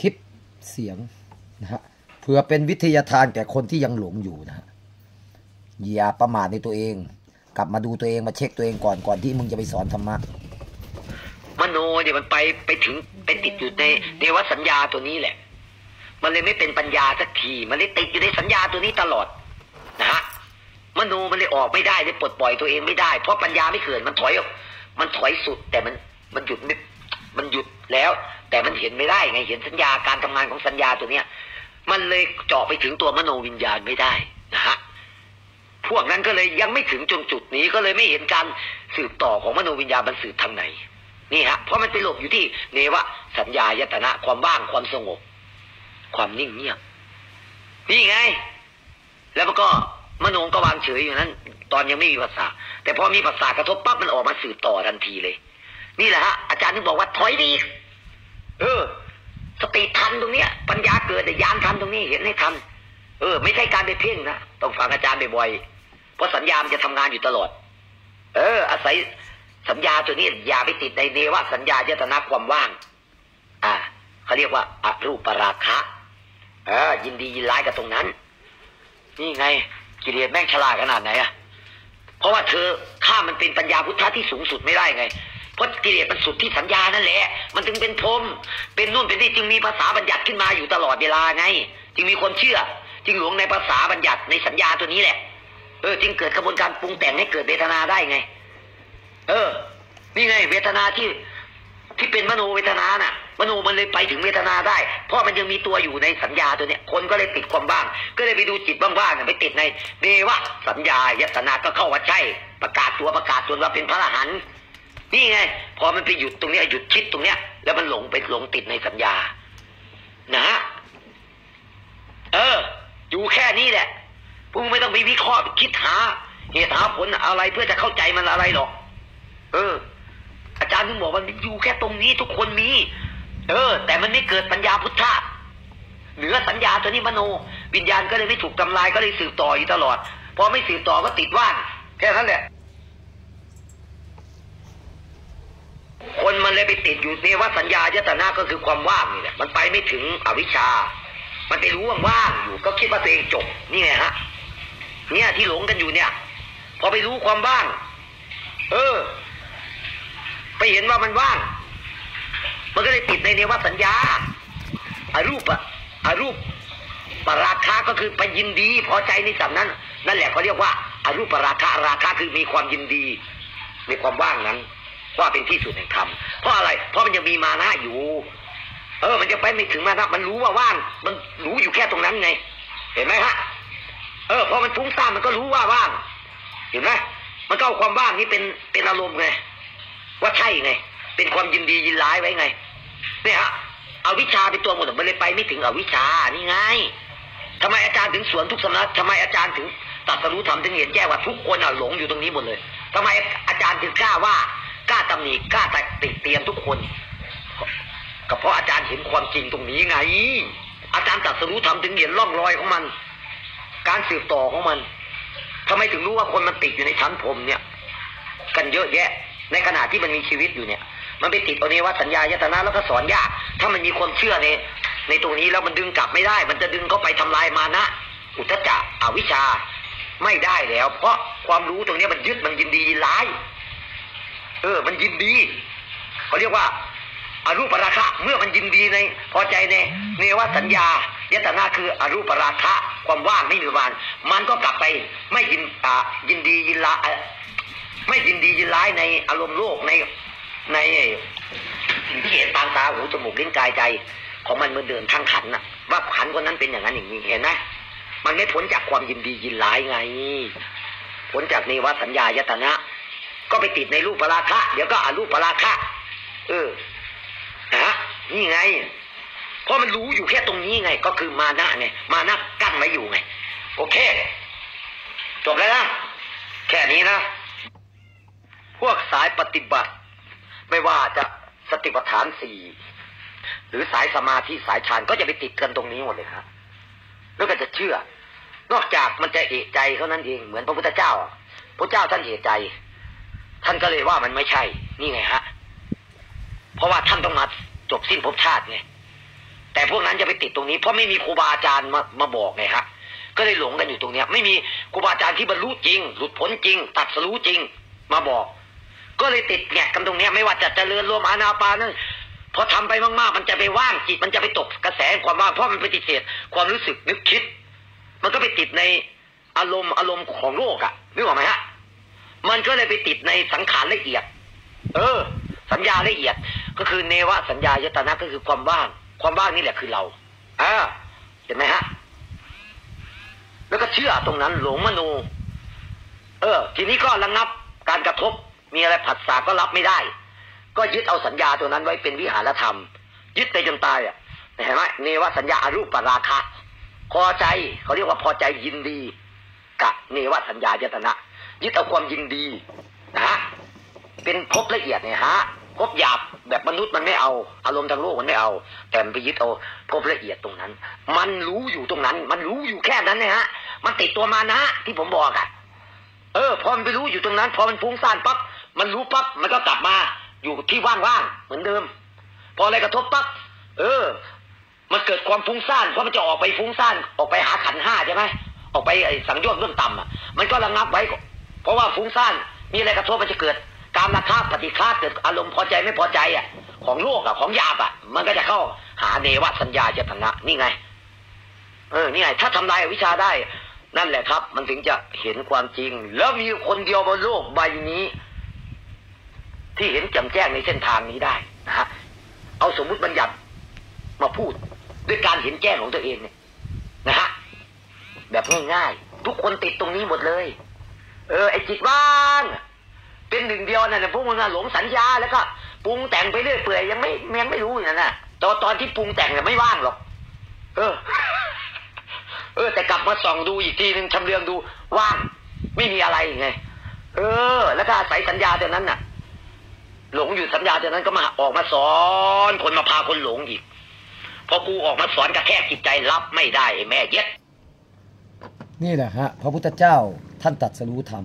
คลิปเสียงนะฮะเพื่อเป็นวิทยาทานแก่คนที่ยังหลงอยู่นะฮะอย่าประมาทในตัวเอง กลับมาดูตัวเองมาเช็คตัวเองก่อนก่อนที่มึงจะไปสอนธรรมะมโนเนี่ยวมันไปไปถึงไปติดอยู่ในเนวสัญญาตัวนี้แหละ มันเลยไม่เป็นปัญญาสักที มันเลยติดอยู่ในสัญญาตัวนี้ตลอดนะฮะมโนมันเลยออกไม่ได้เลยปลดปล่อยตัวเองไม่ได้ เพราะปัญญาไม่เกิดมันถอยออกมันถอยสุดแต่มันมันหยุดไม่ มันหยุดแล้ว แต่มันเห็นไม่ได้ไงเห็นสัญญาการทำงานของสัญญาตัวเนี้ย มันเลยเจาะไปถึงตัวมโนวิญญาณไม่ได้นะฮะพวกนั้นก็เลยยังไม่ถึงจนจุดนี้ก็เลยไม่เห็นการสืบต่อของมโนวิญญาณมันสืบทางไหนนี่ฮะเพราะมันไปหลบอยู่ที่เนวะสัญญายตนะความว่างความสงบ ความนิ่งเงียบนี่ไง แล้วมันก็มโนก็วางเฉยอยู่นั้น ตอนยังไม่มีภาษาแต่พอมีภาษากระทบปั๊บมันออกมาสืบต่อทันทีเลย นี่แหละฮะอาจารย์ถึงบอกว่าถอยดีเออ สติทันตรงเนี้ย ปัญญาเกิดแต่ยานทันตรงนี้เห็นให้ทันเออ ไม่ใช่การไปเพ่งนะต้องฟังอาจารย์บ่อยๆเพราะสัญญามันจะทำงานอยู่ตลอด เออ อาศัยสัญญาตัวนี้อย่าไปติดในเนวะสัญญาเยตนะความว่าง อ่าเขาเรียกว่าอรูปราคะเออยินดียินร้ายกับตรงนั้น นี่ไงกิเลสแม่งฉลาดขนาดไหนอะเพราะว่าเธอข้ามมันเป็นปัญญาพุทธะที่สูงสุดไม่ได้ไง เพราะกิเลสมันสุดที่สัญญานั่นแหละ มันถึงเป็นพรมเป็นนู่นเป็นนี่จึงมีภาษาบัญญัติขึ้นมาอยู่ตลอดเวลาไง จึงมีคนเชื่อ จึงหลงในภาษาบัญญัติในสัญญาตัวนี้แหละ เออ จึงเกิดกระบวนการปรุงแต่งให้เกิดเวทนาได้ไง เออ นี่ไง เวทนาที่ที่เป็นมโนเวทนาน่ะมโนมันเลยไปถึงเวทนาได้ เพราะมันยังมีตัวอยู่ในสัญญาตัวเนี้ย คนก็เลยติดความบ้าง ก็เลยไปดูจิตบ้างๆเนี่ยไปติดในเนวะสัญญายตนาก็เข้าว่าใช่ ประกาศตัวประกาศตนว่าเป็นพระอรหันต์ นี่ไง พอมันไปหยุดตรงเนี้ยหยุดคิดตรงเนี้ย แล้วมันหลงไปหลงติดในสัญญา นะฮะเออ อยู่แค่นี้แหละพวกไม่ต้องไปวิเคราะห์คิดหา เหตุหาผลอะไรเพื่อจะเข้าใจมันอะไรหรอกเออ อาจารย์ถึงบอกว่าอยู่แค่ตรงนี้ทุกคนมี เออ แต่มันไม่เกิดปัญญาพุทธะเหนือสัญญาตัวนี้มโน วิญญาณก็เลยไม่ถูกทำลายก็เลยสืบต่ออยู่ตลอด พอไม่สืบต่อก็ติดว่างแค่นั้นแหละ คนมันเลยไปติดอยู่ในวสัญญายตนาก็คือความว่างนี่แหละมันไปไม่ถึงอวิชชา มันไปรู้ว่างๆอยู่ ก็คิดว่าตัวเองจบนี่ไงฮะเนี่ยที่หลงกันอยู่เนี่ย พอไปรู้ความว่าง เออ ไปเห็นว่ามันว่าง มันก็เลยติดในเนวสัญญาอารูปอะอารูปปราคาก็คือไปยินดี พอใจในสัมนั้น นั่นแหละเขาเรียกว่าอารูปปราคาราคาคือมีความยินดีในความว่างนั้น ว่าเป็นที่สุดแห่งธรรมเพราะอะไร เพราะมันยังมีมานะอยู่ เออ มันจะไปไม่ถึงมานะมันรู้ว่าว่างมันรู้อยู่แค่ตรงนั้นไง เห็นไหมฮะ เออพอมันฟุ้งซ่านมันก็รู้ว่าว่าง เห็นไหมมันก็เอาความว่างนี้เป็นเป็นอารมณ์ไงว่าใช่ไง เป็นความยินดียินร้ายไว้ไงเนี่ยฮะเอาวิชาเป็นตัวหมดมันเลยไปไม่ถึงอวิชานี่ไงทำไมอาจารย์ถึงสวนทุกสำนักทำไมอาจารย์ถึงตัดสรู้ธรรมถึงเห็นแจ้งว่าทุกคนอะหลงอยู่ตรงนี้หมดเลยทำไมอาจารย์ถึงกล้าว่า กล้าตำหนิกล้าติเตียนทุกคนก็เพราะอาจารย์เห็นความจริงตรงนี้ไง อาจารย์ตัดสรู้ธรรมถึงเห็นร่องรอยของมัน การสืบต่อของมันทำไมถึงรู้ว่าคนมันติดอยู่ในชั้นผมเนี่ย กันเยอะแยะ ในขณะที่มันมีชีวิตอยู่เนี่ย มันไปติดเอานี้ว่าสัญญายตนะแล้วก็สอนยาก ถ้ามันมีความเชื่อในในตรงนี้แล้วมันดึงกลับไม่ได้ มันจะดึงเข้าไปทำลายมานะ อุทจจะอวิชชาไม่ได้แล้ว เพราะความรู้ตรงนี้มันยึดมันยินดียินร้าย เออ มันยินดีเขาเรียกว่าอารูปราคะเมื่อมันยินดีใน พอใจในเนวสัญญายตนาคืออรูปราคะความว่างไม่มีวานมันก็กลับไปไม่ยินอ่ายินดียินละไม่ยินดียินร้ายในอารมณ์โลกในในที่เห็นทางตาหูจมูกลิ้นกายใจ ของมันเหมือนเดินทางขันน่ะ ว่าขันคนนั้นเป็นอย่างนั้นอย่างนี้เห็นไหมมันไม่พ้นจากความยินดียินร้ายไงพ้นจากเนวสัญญายตนะ ก็ไปติดในรูปปราคะ เดี๋ยวก็อารูปปราคะ เออฮะนี่ไง เพราะมันรู้อยู่แค่ตรงนี้ไง ก็คือมานะไงมานะกั้นไว้อยู่ไง โอเค จบแล้วนะแค่นี้นะ พวกสายปฏิบัติ ไม่ว่าจะสติปัฏฐานสี่หรือสายสมาธิสายฌานก็จะไปติดกันตรงนี้หมดเลยครับ แล้วก็จะเชื่อ นอกจากมันจะเอะใจเท่านั้นเองเหมือนพระพุทธเจ้า พระเจ้าท่านเอะใจ ท่านก็เลยว่ามันไม่ใช่ นี่ไงฮะ เพราะว่าท่านต้องมาจบสิ้นภพชาติไง แต่พวกนั้นจะไปติดตรงนี้ เพราะไม่มีครูบาอาจารย์มามาบอกไงฮะ ก็เลยหลงกันอยู่ตรงเนี้ย ไม่มีครูบาอาจารย์ที่บรรลุจริง หลุดพ้นจริง ตัดสรู้จริง มาบอก ก็เลยติดแงกกันตรงเนี้ย ไม่ว่าจะเจริญรวมอานาปานั้นพอทำไปมากๆ มันจะไปว่างจิต มันจะไปตกกระแสความว่าง เพราะมันปฏิเสธความรู้สึกนึกคิด มันก็ไปติดในอารมณ์อารมณ์ของโลกอะนึกออกไหมฮะ มันก็เลยไปติดในสังขารละเอียด เออ สัญญาละเอียด ก็คือเนวะสัญญายตนะก็คือความว่าง ความว่างนี่แหละคือเราอ่าเห็นไหมฮะ แล้วก็เชื่อตรงนั้นหลงมโน เออ ทีนี้ก็ระงับการกระทบ มีอะไรผัสสะก็รับไม่ได้ ก็ยึดเอาสัญญาตัวนั้นไว้เป็นวิหารธรรม ยึดไปจนตายอะเห็นไหมเนวะสัญญาอารูปราคะพอใจเขาเรียกว่าพอใจยินดี กะเนวะสัญญายตนะ ยึดเอาความยินดีนะฮะเป็นภพละเอียดเนี่ยฮะภพหยาบแบบมนุษย์มันไม่เอา อารมณ์ทางโลกมันไม่เอา แต่มันไปยึดเอาภพละเอียดตรงนั้น มันรู้อยู่ตรงนั้น มันรู้อยู่แค่นั้นนี่ยฮะ มันติดตัวมานะ ที่ผมบอกอะเออพอมันไปรู้อยู่ตรงนั้น พอมันฟุ้งซ่านปั๊บมันรู้ปั๊บมันก็กลับมาอยู่ที่ว่างๆเหมือนเดิม พออะไรกระทบปั๊บเออ มันเกิดความฟุ้งซ่านเพราะมันจะออกไปฟุ้งซ่านออกไปหาขันห้าใช่ไหมออกไปสังโยชน์เบื้องต่ำอะมันก็ระงับไว้ เพราะว่าฟุ้งซ่านมีอะไรกระทบมันจะเกิด การราคาปฏิฆาเกิดอารมณ์พอใจไม่พอใจอะ ของโลกอะของหยาบอะ มันก็จะเข้าหาเนวสัญญาเจตนะนี่ไง เออนี่ไง ถ้าทำลายวิชชาได้ นั่นแหละครับ มันถึงจะเห็นความจริง แล้วมีคนเดียวบนโลกใบนี้ ที่เห็นแจ่มแจ้งในเส้นทางนี้ได้นะฮะเอาสมมุติบัญญัติมาพูดด้วยการเห็นแจ้งของตัวเองเนี่ยนะฮะแบบง่ายๆ ทุกคนติดตรงนี้หมดเลย เออไอจิตว่าง เป็นหนึ่งเดียวนั่นแหละพวกมึงอะหลงสัญญาแล้วก็ปรุงแต่งไปเรื่อยเปื่อยยังไม่ยังไม่รู้อย่างนั้นน่ะตอนตอนที่ปรุงแต่งเนี่ยไม่ว่างหรอก เออ เออ แต่กลับมาส่องดูอีกทีหนึ่งชำเลืองดูว่าง ไม่มีอะไรไง เออ แล้วก็อาศัยสัญญาตัวนั้นน่ะ หลงอยู่สัญญาตัวนั้นก็มาออกมาสอนคนมาพาคนหลงอีกพอกูออกมาสอนกระแทกจิตใจรับไม่ได้แม่เย็ดนี่แหละฮะพระพุทธเจ้า ท่านตัดสรู้ธรรม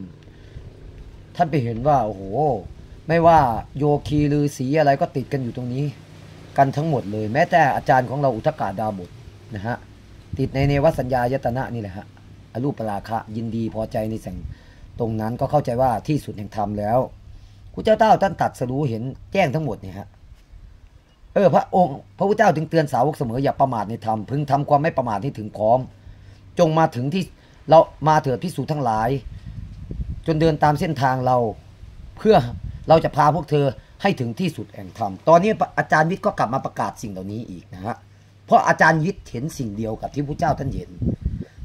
ท่านไปเห็นว่าโอ้โห ไม่ว่าโยคีหรือสีอะไรก็ติดกันอยู่ตรงนี้ กันทั้งหมดเลย แม้แต่อาจารย์ของเราอุทกาดาบทนะฮะติดในเนวสัญญายตนะนี่แหละฮะอรูปราคะยินดีพอใจในแสงตรงนั้นก็เข้าใจว่าที่สุดแห่งธรรมแล้วพระเจ้าเต้าท่านตัดสรู้เห็นแจ้งทั้งหมดเนี่ยฮะเออพระองค์พระพุทธเจ้าถึงเตือนสาวกเสมออย่าประมาทในธรรมพึงทำความไม่ประมาทให้ถึงพร้อม จงมาถึงที่ เรามาเถิดพิสูจน์ทั้งหลาย จนเดินตามเส้นทางเรา เพื่อเราจะพาพวกเธอให้ถึงที่สุดแห่งธรรม ตอนนี้อาจารย์วิทย์ก็กลับมาประกาศสิ่งเหล่านี้อีกนะฮะ เพราะอาจารย์วิทย์เห็นสิ่งเดียวกับที่พระเจ้าท่านเห็น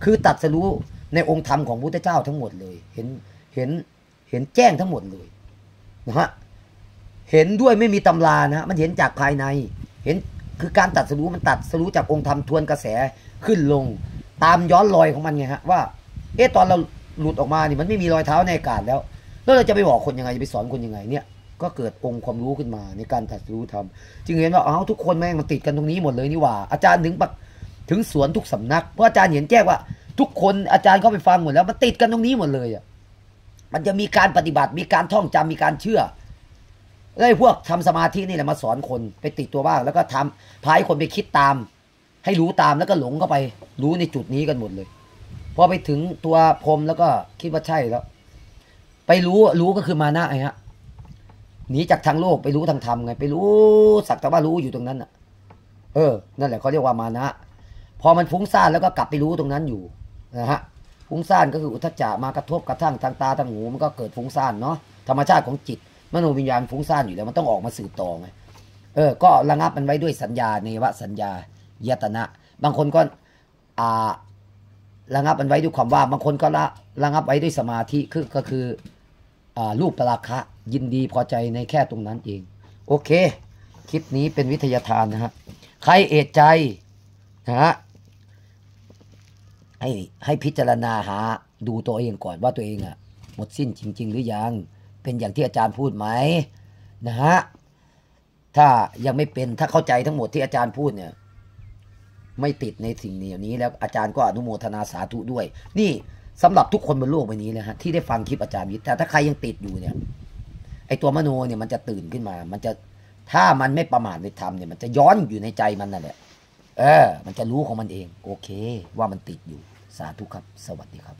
คือตัดสรู้ในองค์ธรรมของพระเจ้าทั้งหมดเลย เห็น เห็น เห็นแจ้งทั้งหมดเลยนะฮะ เห็นด้วยไม่มีตำรานะฮะ มันเห็นจากภายใน เห็น คือการตัดสรู้มันตัดสรู้จากองค์ธรรมทวนกระแสขึ้นลง ตามย้อนรอยของมันไงฮะว่า เอ๊ะตอนเราหลุดออกมานี่มันไม่มีรอยเท้าในอากาศแล้ว แล้วเราจะไปบอกคนยังไงจะไปสอนคนยังไงเนี่ย ก็เกิดองค์ความรู้ขึ้นมาในการตัดรู้ธรรมจึงเห็นว่าเอ้าทุกคนแม่งมันติดกันตรงนี้หมดเลยนี่หว่า อาจารย์ถึงปะถึงสวนทุกสำนักเพราะอาจารย์เห็นแจ้งว่า ทุกคนอาจารย์เข้าไปฟังหมดแล้วมันติดกันตรงนี้หมดเลยอะมันจะมีการปฏิบัติมีการท่องจำมีการเชื่อไอ้พวกทำสมาธินี่แหละมาสอนคนไปติดตัวบ้าง แล้วก็ทำพาให้คนไปคิดตาม ให้รู้ตามแล้วก็หลงเข้าไป รู้ในจุดนี้กันหมดเลยพอไปถึงตัวพรมแล้วก็คิดว่าใช่แล้ว ไปรู้รู้ก็คือมานะไอ้ฮะหนีจากทางโลกไปรู้ทางธรรมไง ไปรู้สักแต่ว่ารู้อยู่ตรงนั้นอะ เออ นั่นแหละเขาเรียกว่ามานะ พอมันฟุ้งซ่านแล้วก็กลับไปรู้ตรงนั้นอยู่นะฮะฟุ้งซ่านก็คืออุทจจะมากระทบกระทั่งทางตาทางหูมันก็เกิดฟุ้งซ่านเนาะธรรมชาติของจิตมโนวิญญาณฟุ้งซ่านอยู่แล้วมันต้องออกมาสืบต่อไงเออ ก็ระงับมันไว้ด้วยสัญญาเนวสัญญา ยตนะ บางคนก็ระงับมันไว้ด้วยความว่า บางคนก็ละระงับไว้ด้วยสมาธิคือก็คืออรูปปราคะยินดีพอใจในแค่ตรงนั้นเอง โอเค คลิปนี้เป็นวิทยาทานนะฮะใครเอะใจนะฮะให้ให้พิจารณาหาดูตัวเองก่อนว่าตัวเองอะหมดสิ้นจริง ๆ หรือยัง เป็นอย่างที่อาจารย์พูดไหมนะฮะถ้ายังไม่เป็นถ้าเข้าใจทั้งหมดที่อาจารย์พูดเนี่ย ไม่ติดในสิ่งเหล่านี้ แล้วอาจารย์ก็อนุโมทนาสาธุด้วย นี่สำหรับทุกคนบนโลกใบนี้เลยฮะที่ได้ฟังคลิปอาจารย์วิทย์แต่ถ้าใครยังติดอยู่เนี่ยไอตัวมโนเนี่ยมันจะตื่นขึ้นมา มันจะถ้ามันไม่ประมาทในธรรมเนี่ยมันจะย้อนอยู่ในใจมันนั่นแหละเออ มันจะรู้ของมันเอง โอเค ว่ามันติดอยู่สาธุครับ สวัสดีครับ